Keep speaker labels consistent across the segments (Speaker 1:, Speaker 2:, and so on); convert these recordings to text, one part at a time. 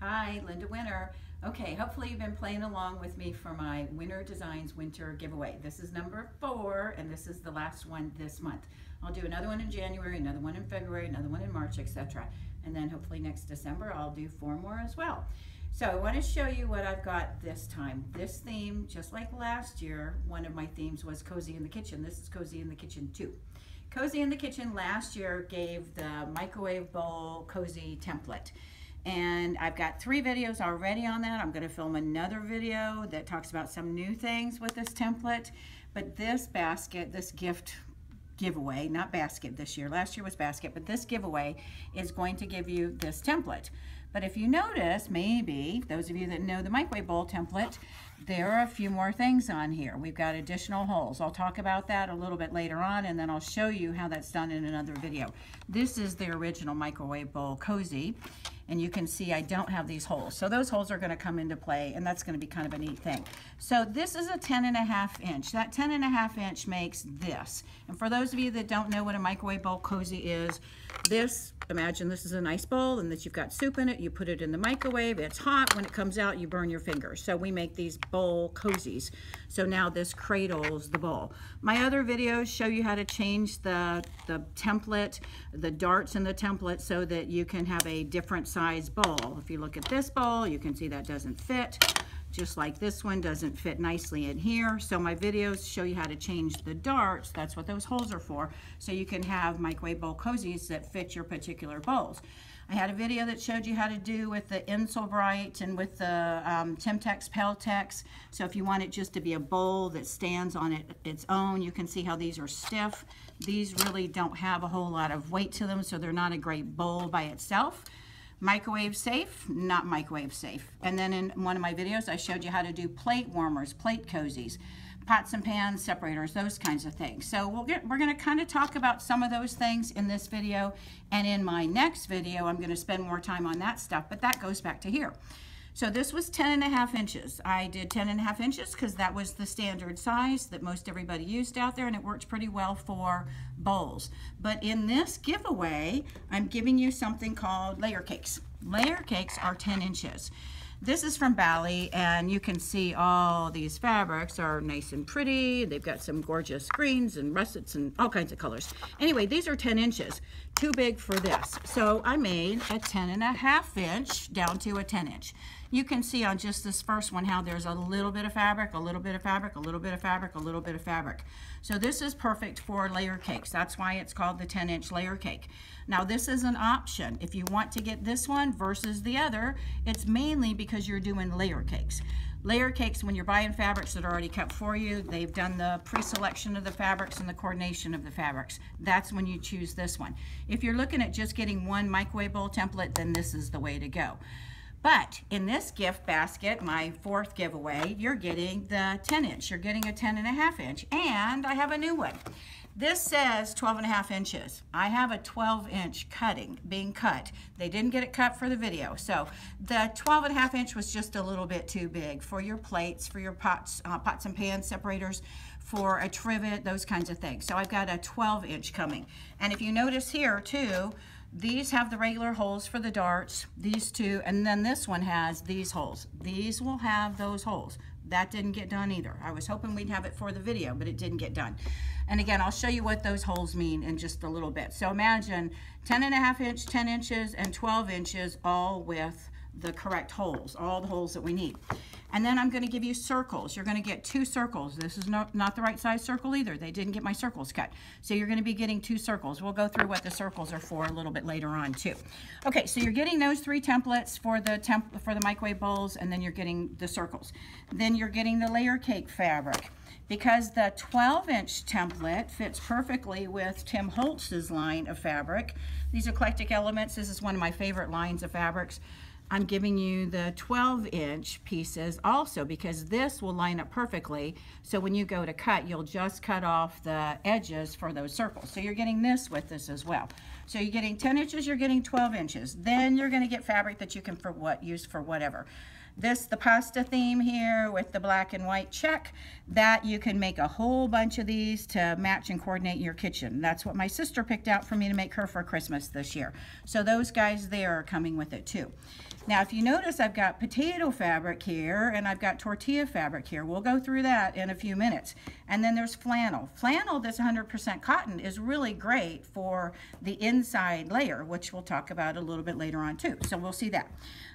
Speaker 1: Hi, Linda Winner. Okay, hopefully you've been playing along with me for my Winner Designs Winter giveaway. This is number four, and this is the last one this month. I'll do another one in January, another one in February, another one in March, etc. And then hopefully next December I'll do four more as well. So I want to show you what I've got this time. This theme, just like last year, one of my themes was Cozy in the Kitchen. This is Cozy in the Kitchen 2. Cozy in the Kitchen last year gave the microwave bowl cozy template and I've got three videos already on that. I'm going to film another video that talks about some new things with this template. But this basket, this gift giveaway, not basket this year, last year was basket, but this giveaway is going to give you this template. But if you notice, maybe, those of you that know the microwave bowl template, there are a few more things on here. We've got additional holes. I'll talk about that a little bit later on, and then I'll show you how that's done in another video. This is the original microwave bowl cozy and you can see I don't have these holes. So those holes are gonna come into play and that's gonna be kind of a neat thing. So this is a 10 and a half inch. That 10 and a half inch makes this. And for those of you that don't know what a microwave bowl cozy is, this, imagine this is a nice bowl and that you've got soup in it, you put it in the microwave, it's hot, when it comes out you burn your fingers. So we make these bowl cozies. So now this cradles the bowl. My other videos show you how to change the, the template, the darts in the template so that you can have a different size bowl. If you look at this bowl, you can see that doesn't fit just like this one doesn't fit nicely in here. So my videos show you how to change the darts. That's what those holes are for. So you can have microwave bowl cozies that fit your particular bowls. I had a video that showed you how to do with the Insul-Bright and with the um, Timtex Peltex. So if you want it just to be a bowl that stands on it its own, you can see how these are stiff. These really don't have a whole lot of weight to them, so they're not a great bowl by itself. Microwave safe, not microwave safe. And then in one of my videos, I showed you how to do plate warmers, plate cozies pots and pans, separators, those kinds of things. So we'll get, we're going to kind of talk about some of those things in this video. And in my next video, I'm going to spend more time on that stuff, but that goes back to here. So this was 10 and a half inches. I did 10 and a half inches because that was the standard size that most everybody used out there and it worked pretty well for bowls. But in this giveaway, I'm giving you something called layer cakes. Layer cakes are 10 inches. This is from Bali, and you can see all these fabrics are nice and pretty. They've got some gorgeous greens and russets and all kinds of colors. Anyway, these are 10 inches, too big for this. So I made a 10 and a half inch down to a 10 inch. You can see on just this first one how there's a little bit of fabric, a little bit of fabric, a little bit of fabric, a little bit of fabric. So this is perfect for layer cakes. That's why it's called the 10 inch layer cake. Now this is an option. If you want to get this one versus the other, it's mainly because you're doing layer cakes. Layer cakes, when you're buying fabrics that are already cut for you, they've done the pre-selection of the fabrics and the coordination of the fabrics. That's when you choose this one. If you're looking at just getting one microwave bowl template, then this is the way to go. But in this gift basket, my fourth giveaway, you're getting the 10 inch. You're getting a 10 and a half inch. And I have a new one. This says 12 and a half inches. I have a 12 inch cutting, being cut. They didn't get it cut for the video. So the 12 and a half inch was just a little bit too big for your plates, for your pots, uh, pots and pans separators, for a trivet, those kinds of things. So I've got a 12 inch coming. And if you notice here too, these have the regular holes for the darts, these two, and then this one has these holes. These will have those holes. That didn't get done either. I was hoping we'd have it for the video, but it didn't get done. And again, I'll show you what those holes mean in just a little bit. So imagine 10 and a half inch, 10 inches, and 12 inches, all with the correct holes, all the holes that we need. And then I'm going to give you circles. You're going to get two circles. This is not, not the right size circle either. They didn't get my circles cut. So you're going to be getting two circles. We'll go through what the circles are for a little bit later on too. Okay, so you're getting those three templates for the temp for the microwave bowls, and then you're getting the circles. Then you're getting the layer cake fabric. Because the 12-inch template fits perfectly with Tim Holtz's line of fabric. These eclectic elements, this is one of my favorite lines of fabrics. I'm giving you the 12 inch pieces also because this will line up perfectly. So when you go to cut, you'll just cut off the edges for those circles. So you're getting this with this as well. So you're getting 10 inches, you're getting 12 inches. Then you're gonna get fabric that you can for what use for whatever. This, the pasta theme here with the black and white check, that you can make a whole bunch of these to match and coordinate your kitchen. That's what my sister picked out for me to make her for Christmas this year. So those guys there are coming with it too. Now, if you notice, I've got potato fabric here and I've got tortilla fabric here. We'll go through that in a few minutes. And then there's flannel. Flannel that's 100% cotton is really great for the inside layer, which we'll talk about a little bit later on too. So we'll see that.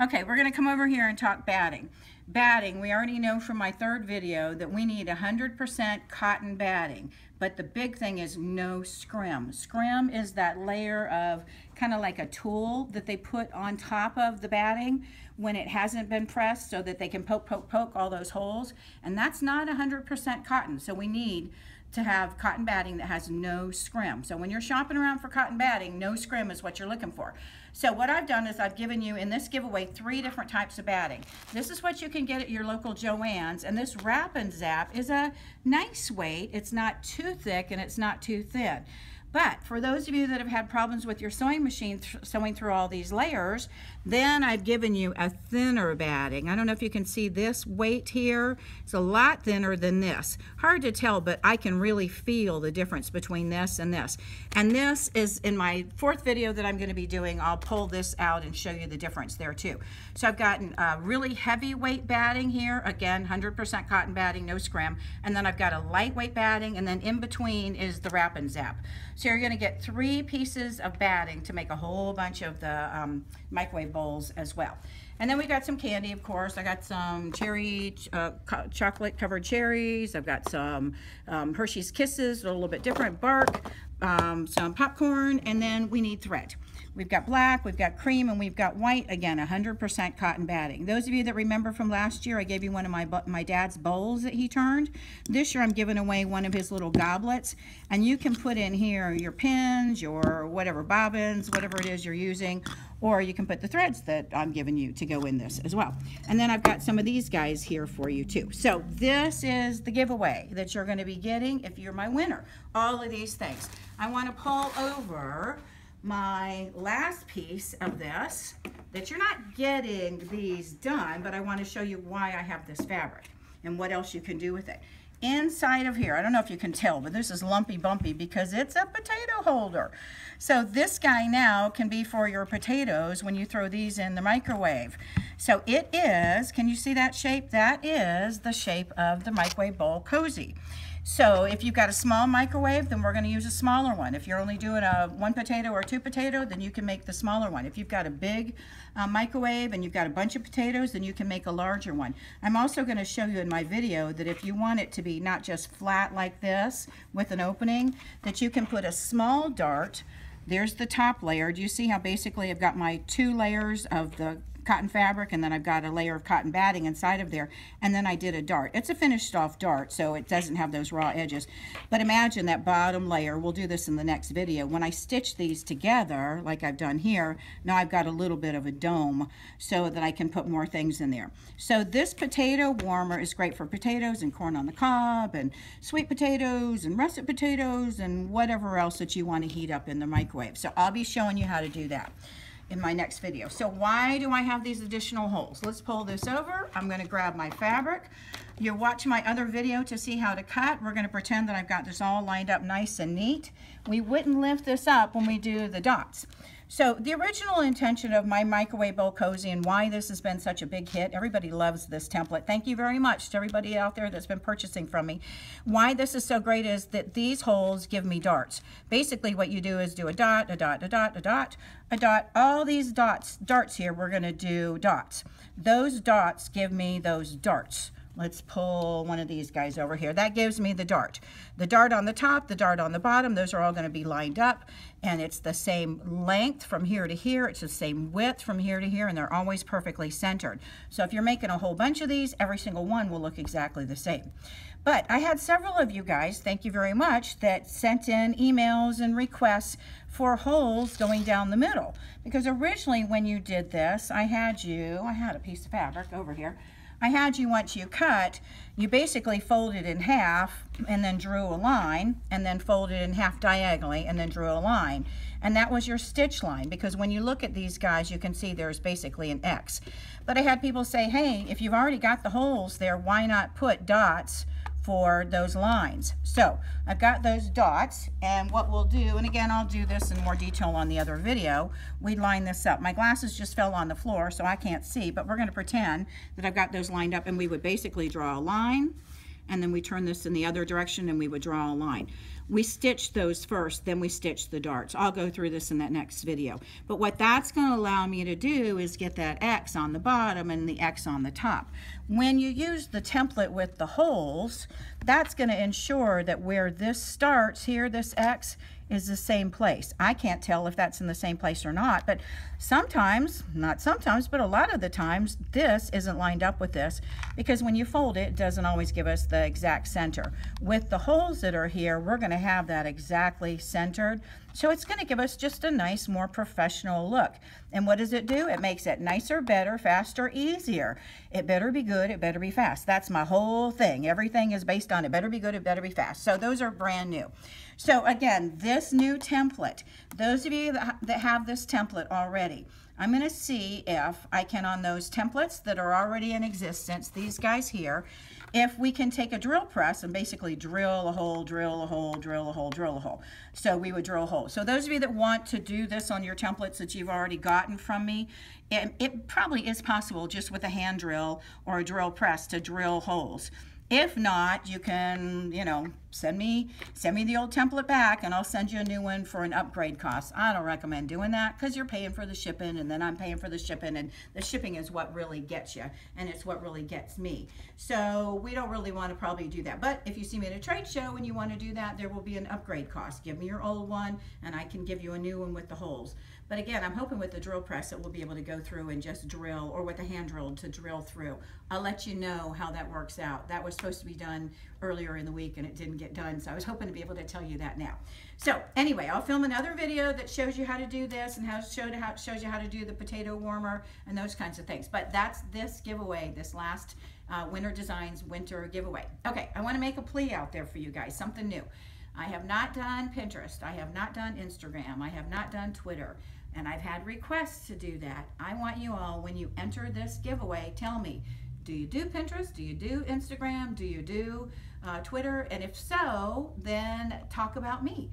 Speaker 1: Okay, we're gonna come over here and talk batting. Batting, we already know from my third video that we need 100% cotton batting. But the big thing is no scrim. Scrim is that layer of kind of like a tulle that they put on top of the batting when it hasn't been pressed so that they can poke, poke, poke all those holes. And that's not 100% cotton. So we need to have cotton batting that has no scrim. So when you're shopping around for cotton batting, no scrim is what you're looking for. So what I've done is I've given you in this giveaway three different types of batting. This is what you can get at your local Joann's and this Wrap and Zap is a nice weight. It's not too thick and it's not too thin. But for those of you that have had problems with your sewing machine th sewing through all these layers, then I've given you a thinner batting. I don't know if you can see this weight here. It's a lot thinner than this. Hard to tell, but I can really feel the difference between this and this. And this is in my fourth video that I'm going to be doing. I'll pull this out and show you the difference there too. So I've gotten a really heavyweight batting here. Again, 100% cotton batting, no scrim. And then I've got a lightweight batting, and then in between is the Wrap and Zap. So you're going to get three pieces of batting to make a whole bunch of the um, microwave bowls as well. And then we got some candy, of course. I got some cherry, uh, chocolate covered cherries. I've got some um, Hershey's Kisses, a little bit different bark, um, some popcorn, and then we need thread. We've got black, we've got cream, and we've got white. Again, 100% cotton batting. Those of you that remember from last year, I gave you one of my, my dad's bowls that he turned. This year, I'm giving away one of his little goblets. And you can put in here your pins, your whatever bobbins, whatever it is you're using, or you can put the threads that I'm giving you to go in this as well. And then I've got some of these guys here for you too. So this is the giveaway that you're going to be getting if you're my winner. All of these things. I want to pull over my last piece of this that you're not getting these done, but I want to show you why I have this fabric and what else you can do with it. Inside of here, I don't know if you can tell, but this is lumpy bumpy because it's a potato holder. So this guy now can be for your potatoes when you throw these in the microwave. So it is, can you see that shape? That is the shape of the microwave bowl cozy. So if you've got a small microwave, then we're going to use a smaller one. If you're only doing a one potato or two potato, then you can make the smaller one. If you've got a big uh, microwave and you've got a bunch of potatoes, then you can make a larger one. I'm also going to show you in my video that if you want it to be not just flat like this with an opening, that you can put a small dart there's the top layer. Do you see how basically I've got my two layers of the cotton fabric and then I've got a layer of cotton batting inside of there and then I did a dart. It's a finished off dart so it doesn't have those raw edges but imagine that bottom layer, we'll do this in the next video, when I stitch these together like I've done here, now I've got a little bit of a dome so that I can put more things in there. So this potato warmer is great for potatoes and corn on the cob and sweet potatoes and russet potatoes and whatever else that you want to heat up in the microwave. So I'll be showing you how to do that in my next video. So why do I have these additional holes? Let's pull this over. I'm going to grab my fabric. You're watching my other video to see how to cut. We're going to pretend that I've got this all lined up nice and neat. We wouldn't lift this up when we do the dots. So the original intention of my microwave bowl cozy and why this has been such a big hit, everybody loves this template. Thank you very much to everybody out there that's been purchasing from me. Why this is so great is that these holes give me darts. Basically what you do is do a dot, a dot, a dot, a dot, a dot. All these dots, darts here, we're gonna do dots. Those dots give me those darts. Let's pull one of these guys over here. That gives me the dart. The dart on the top, the dart on the bottom, those are all going to be lined up. And it's the same length from here to here. It's the same width from here to here, and they're always perfectly centered. So if you're making a whole bunch of these, every single one will look exactly the same. But I had several of you guys, thank you very much, that sent in emails and requests for holes going down the middle. Because originally when you did this, I had you, I had a piece of fabric over here, I had you once you cut, you basically folded in half and then drew a line and then folded in half diagonally and then drew a line. And that was your stitch line because when you look at these guys, you can see there's basically an X. But I had people say, hey, if you've already got the holes there, why not put dots for those lines. So I've got those dots and what we'll do, and again, I'll do this in more detail on the other video. We line this up. My glasses just fell on the floor so I can't see, but we're gonna pretend that I've got those lined up and we would basically draw a line and then we turn this in the other direction and we would draw a line. We stitch those first, then we stitch the darts. I'll go through this in that next video. But what that's going to allow me to do is get that X on the bottom and the X on the top. When you use the template with the holes, that's going to ensure that where this starts here, this X, is the same place. I can't tell if that's in the same place or not, but sometimes, not sometimes, but a lot of the times, this isn't lined up with this because when you fold it, it doesn't always give us the exact center. With the holes that are here, we're gonna have that exactly centered. So it's gonna give us just a nice, more professional look. And what does it do? It makes it nicer, better, faster, easier. It better be good, it better be fast. That's my whole thing. Everything is based on it better be good, it better be fast. So those are brand new. So again, this new template, those of you that, that have this template already, I'm going to see if I can, on those templates that are already in existence, these guys here, if we can take a drill press and basically drill a hole, drill a hole, drill a hole, drill a hole. So we would drill a hole. So those of you that want to do this on your templates that you've already gotten from me, it, it probably is possible just with a hand drill or a drill press to drill holes. If not, you can, you know, send me send me the old template back and I'll send you a new one for an upgrade cost. I don't recommend doing that because you're paying for the shipping and then I'm paying for the shipping and the shipping is what really gets you and it's what really gets me. So we don't really want to probably do that. But if you see me at a trade show and you want to do that, there will be an upgrade cost. Give me your old one and I can give you a new one with the holes. But again, I'm hoping with the drill press that we'll be able to go through and just drill, or with a hand drill to drill through. I'll let you know how that works out. That was supposed to be done earlier in the week and it didn't get done, so I was hoping to be able to tell you that now. So anyway, I'll film another video that shows you how to do this and how showed how shows you how to do the potato warmer and those kinds of things. But that's this giveaway, this last uh, Winner Designs winter giveaway. Okay, I want to make a plea out there for you guys, something new. I have not done Pinterest. I have not done Instagram. I have not done Twitter and I've had requests to do that. I want you all, when you enter this giveaway, tell me, do you do Pinterest? Do you do Instagram? Do you do uh, Twitter? And if so, then talk about me.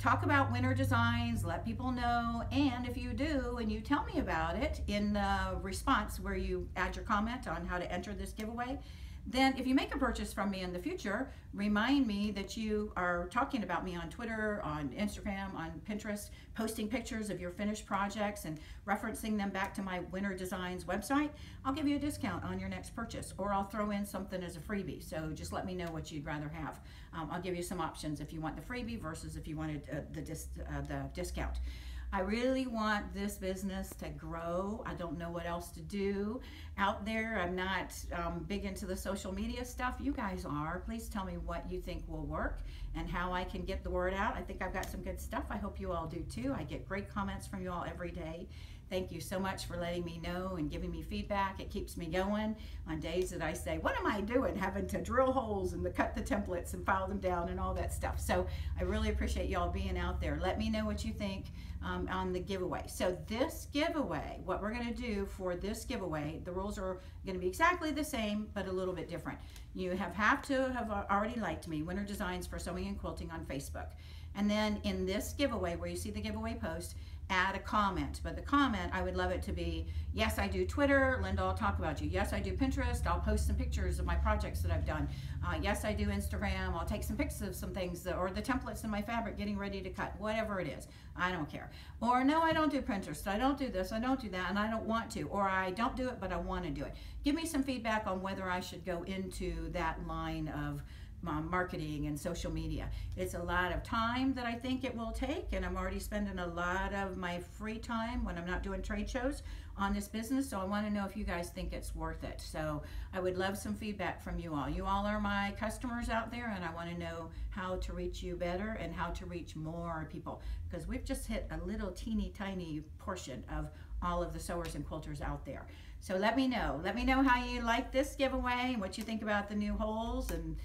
Speaker 1: Talk about Winner Designs, let people know, and if you do and you tell me about it in the response where you add your comment on how to enter this giveaway, then if you make a purchase from me in the future, remind me that you are talking about me on Twitter, on Instagram, on Pinterest, posting pictures of your finished projects and referencing them back to my Winner Designs website. I'll give you a discount on your next purchase or I'll throw in something as a freebie. So just let me know what you'd rather have. Um, I'll give you some options if you want the freebie versus if you wanted uh, the, dis uh, the discount. I really want this business to grow. I don't know what else to do out there. I'm not um, big into the social media stuff. You guys are. Please tell me what you think will work and how I can get the word out. I think I've got some good stuff. I hope you all do too. I get great comments from you all every day. Thank you so much for letting me know and giving me feedback. It keeps me going on days that I say, what am I doing? Having to drill holes and to cut the templates and file them down and all that stuff. So I really appreciate y'all being out there. Let me know what you think um, on the giveaway. So this giveaway, what we're gonna do for this giveaway, the rules are gonna be exactly the same, but a little bit different. You have, have to have already liked me, Winner Designs for Sewing and Quilting on Facebook. And then in this giveaway, where you see the giveaway post, add a comment. But the comment, I would love it to be, yes, I do Twitter. Linda, I'll talk about you. Yes, I do Pinterest. I'll post some pictures of my projects that I've done. Uh, yes, I do Instagram. I'll take some pictures of some things that, or the templates in my fabric getting ready to cut, whatever it is. I don't care. Or no, I don't do Pinterest. I don't do this. I don't do that. And I don't want to. Or I don't do it, but I want to do it. Give me some feedback on whether I should go into that line of um, marketing and social media. It's a lot of time that I think it will take, and I'm already spending a lot of my free time when I'm not doing trade shows on this business. So I want to know if you guys think it's worth it. So I would love some feedback from you all. You all are my customers out there, and I want to know how to reach you better and how to reach more people because we've just hit a little teeny tiny portion of all of the sewers and quilters out there. So let me know. Let me know how you like this giveaway and what you think about the new holes and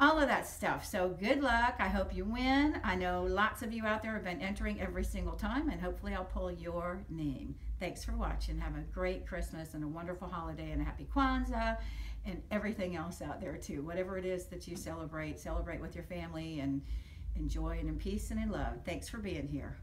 Speaker 1: all of that stuff. So good luck. I hope you win. I know lots of you out there have been entering every single time, and hopefully I'll pull your name. Thanks for watching. Have a great Christmas and a wonderful holiday and a happy Kwanzaa. and everything else out there too. Whatever it is that you celebrate, celebrate with your family and enjoy and in peace and in love. Thanks for being here.